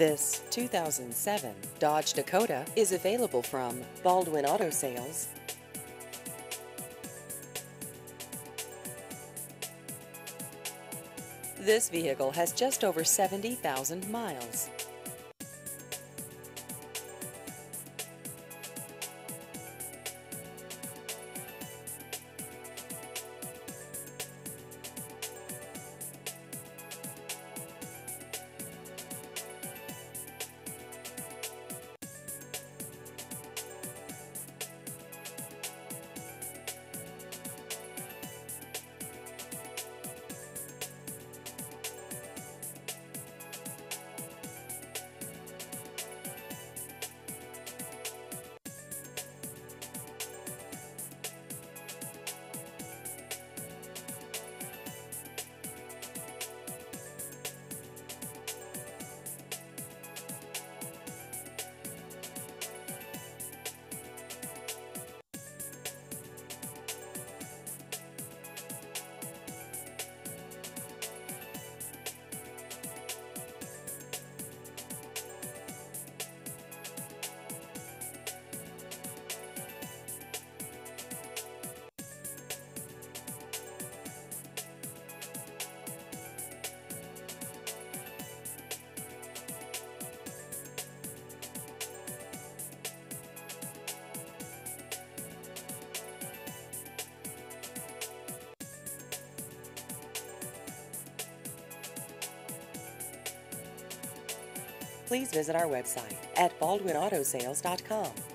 This 2007 Dodge Dakota is available from Baldwin Auto Sales. This vehicle has just over 70,000 miles. Please visit our website at baldwinautosales.com.